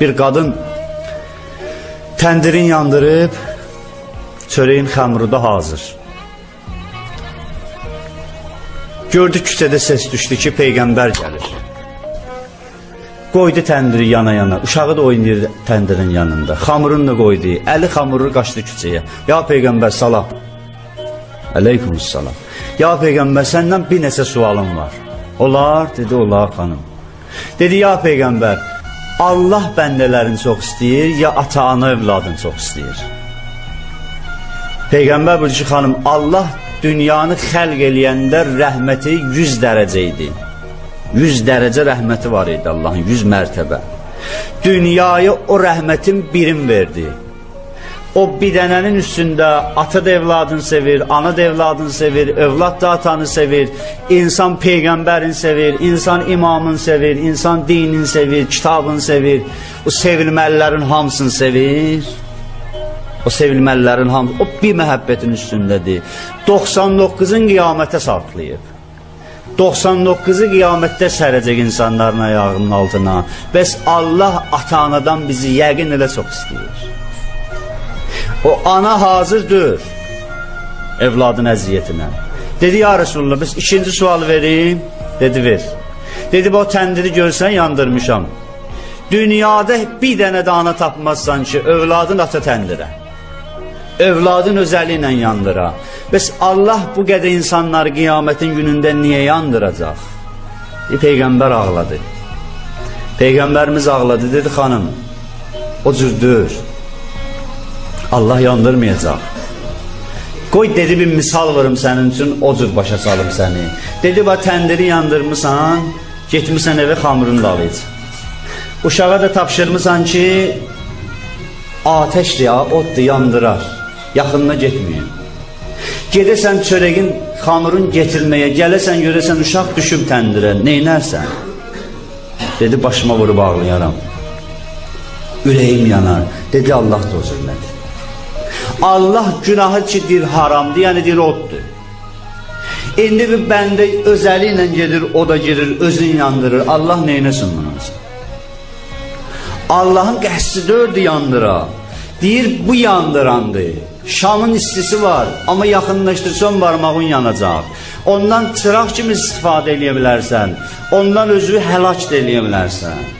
Bir qadın təndirin yandırıb, çörəyin xəmru da hazır. Gördü küçədə ses düşdü ki, Peyğəmbər gəlir. Qoydu təndiri yana-yana. Uşağı da oynayır təndirin yanında. Xamurunu da qoydu. Əli xamuru qaçdı küçəyə. Ya Peyğəmbər salam. Əleykumussalam. Ya Peyğəmbər səndən bir neçə sualım var. Olar, dedi, olar xanım. Dedi, ya Peyğəmbər, Allah bəndələrini çox istəyir, ya ata-ana övladını çox istəyir? Peyğəmbər ki, xanım, Allah dünyanı xəlq eləyəndə rəhməti 100 dərəcə idi. 100 dərəcə rəhməti var idi Allahın, 100 mərtəbə. Dünyaya o rəhmətin birim verdi. O bir dənənin üstündə ata da evladını sevir, ana da evladını sevir, övlad da atanı sevir, insan peyğəmbərini sevir, insan imamını sevir, insan dinini sevir, kitabını sevir, o sevilməlilərin hamısını sevir. O sevilməlilərin hamısı, o bir məhəbbətin üstündədir. 99-un qiyamətə saxlayıb. 99-u qiyamətdə sərəcək insanların ayağının altına. Bəs Allah ata-anadan bizi yəqin elə çox istəyir. O ana hazırdır evladın əziyyətinə. Dedi, ya Resulullah, bəs ikinci sual verim. Dedi, ver. Dedi, o təndiri görsən, yandırmışam. Dünyada bir dənə də ana tapmazsan ki, övladın ata təndirə. Övladın özəli ilə yandıra. Bəs Allah bu qədər insanları qiyamətin günündə niyə yandıracaq? E, Peyğəmbər ağladı. Peyğəmbərimiz ağladı, dedi, xanım, o cürdür. Allah yandırmayacaq. Qoy dedi bir misal varım sənin üçün, o cür başa salım səni. Dedi, bax təndiri yandırmısan, getmirsən evə xamurunu da alayacaq. Uşağa da tapşırmısan ki, ateşdir ya, oddur, yandırar. Yaxınına getməyin. Gedəsən çörəyin, xamurun getirməyə, gələsən görəsən uşaq düşüb təndirə, neynərsən? Dedi, başıma vurub ağlayaram. Ürəyim yanar. Dedi, Allah da o zülmədir. Allah günahı ki, dir haramdır, yəni dir oddur. İndi bir bəndə özəli ilə gedir, o da girir, özünü yandırır. Allah neynəsin bunu? Allahın qəsdi dördü yandıra. Deyir, bu yandırandır. Şamın istisi var, amma yaxınlaşdırsan barmağın yanacaq. Ondan çıraq kimi istifadə edə bilərsən. Ondan özü həlak da edə bilərsən.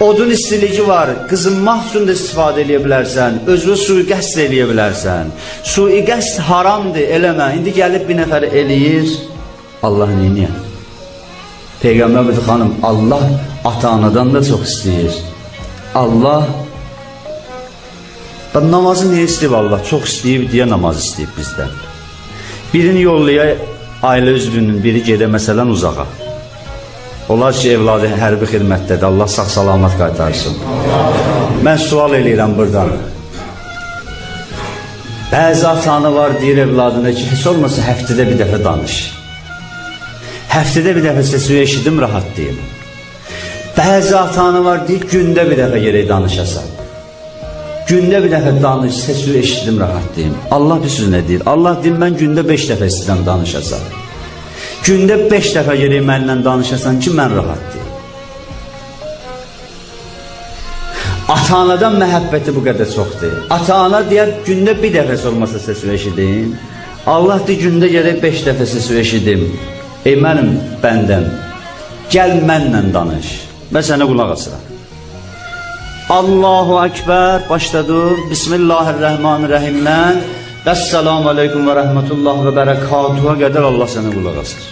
Odun istilici var, qızınmaq üçün də istifadə edə bilərsən. Özünü sui-qəsd edə bilərsən. Sui-qəsd haramdır, eləmə. İndi gəlib bir nəfər eləyir. Allah neyniyər? Peyğəmbər bir xanım, Allah ata-anadan da çox istəyir. Allah Bax, namazı niyə istəyib Allah? Çox istəyib deyə namaz istəyib bizdən. Birini yollaya ailə üzvünün biri gedə məsələn uzağa. Onlar ki, evladı hərbi xidmətdədir. Allah sağ-salamat qaytarsın. Mən sual eləyirəm buradan. Bəzi atanı var, deyir evladına ki, heç olmasa həftədə bir dəfə danış. Həftədə bir dəfə səsini eşidim, rahat deyim. Bəzi atanı var, deyir, gündə bir dəfə gerək danışasan. Gündə bir dəfə danış, səsini eşidim, rahat deyim. Allah bir söz nə deyir? Allah deyir, mən gündə beş dəfə istəyirəm danışasan. Gündə beş dəfə gerək mənlə danışasan ki, mən rahat deyim. Ata-anadan məhəbbəti bu qədər çoxdur. Ata-ana deyər, gündə bir dəfəsi olmasa səsini eşidim. Allah deyir, gündə gerək beş dəfə səsini eşidim. Ey mənim bəndəm, gəl mənlə danış. Mən sənə qulaq asıram. Allahu Ekber başladı. Bismillahirrahmanirrahimdən Əssalamu aleykum və rəhmətullah və bərəkatuha qədər Allah sənə qulaq asır.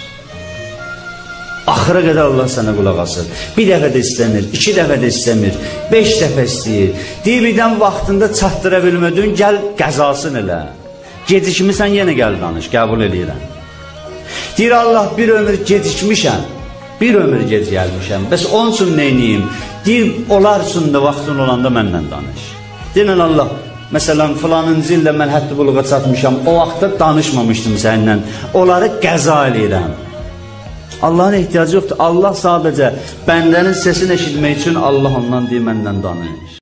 Axıra qədər Allah sənə qulaq asır. Bir dəfə də istəmir, iki dəfə də istəmir, beş dəfə istəyir. Deyir, birdən vaxtında çatdıra bilmədin, gəl qəzasın elə. Gecikmirsən, yenə gəl danış, qəbul edirəm. Deyir, Allah bir ömür gecikmişəm, bir ömür gec gəlmişəm. Bəs onun üçün neyniyim? Deyir, onlar üçün də vaxtın olanda mənlə danış. Deyirən Allah, məsələn, filanıncı ildə mən həddi buluğa çatmışam, o vaxtda danışmamışdım səninlə, onları qəza eləyirəm. Allahın ehtiyacı yoxdur. Allah sadəcə bəndənin səsini eşitmək üçün Allah ondan deyir, məndən danış.